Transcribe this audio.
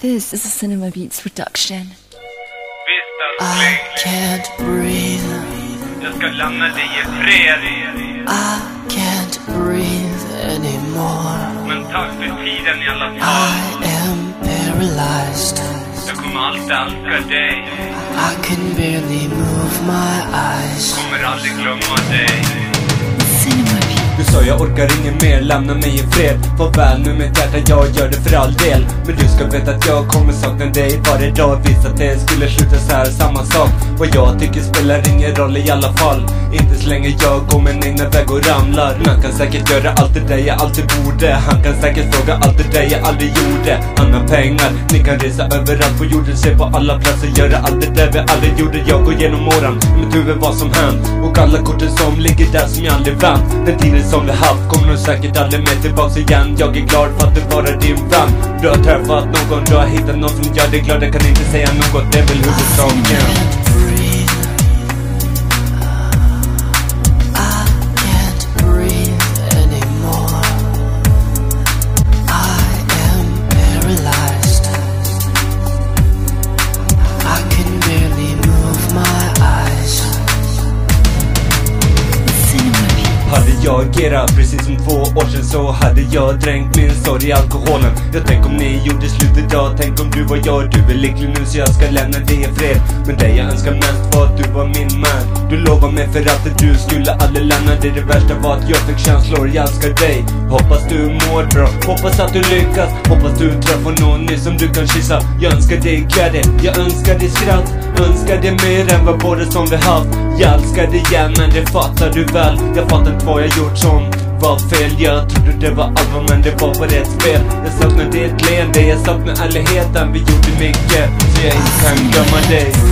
This is a Cinema Beats production. Visst I älskling, can't breathe. jag ska lämna dig i fred. I can't breathe anymore. Men tack för tiden i alla I fall. am paralyzed. Jag kommer alltid älska dig. I can barely move my eyes sa jag orkar inget mer, lämna mig i fred. Farväl nu mitt hjärta, jag gör det för all del. Men du ska veta att jag kommer sakna dig varje dag. Visst att det skulle sluta så här, samma sak. Vad jag tycker spelar ingen roll i alla fall. Inte så länge jag går min egna väg och ramlar. Men han kan säkert göra allt det där jag alltid borde. Han kan säkert fråga allt det där jag aldrig gjorde. Han har pengar, ni kan resa överallt på jorden. Se på alla platser, göra allt det där vi aldrig gjorde. Jag går genom åren, i mitt huvud vad som hänt Och alla korten som ligger där som jag aldrig vann. Den tiden som vi haft kommer nog säkert aldrig mer tillbaks igen. Jag är glad för att du vara din vän. Du har träffat någon, du har hittat någon som gör dig glad. Jag kan inte säga något, det är väl huvudsaken. Hade jag agerat precis som två år sedan så hade jag dränkt min sorg i alkoholen. Jag tänk om ni gjorde slut idag, tänk om du var jag Du är lycklig nu så jag ska lämna dig i fred. Men det jag önskar mest var att du var min man. Du lovade mig för alltid du skulle aldrig lämna dig. Det värsta var att jag fick känslor, jag älskar dig. Hoppas du mår bra, hoppas att du lyckas. Hoppas du träffar någon ny som du kan kyssa. Jag önskar dig glädje, jag önskar dig skratt. Önskar dig mer än vad både som vi haft. Jag älskar dig igen men det fattar du väl? Jag fattar inte vad jag gjort som var fel. Jag trodde det var allvar men det var bara ett spel Jag saknar ditt leende, jag saknar ärligheten Vi gjorde mycket så jag inte kan glömma dig.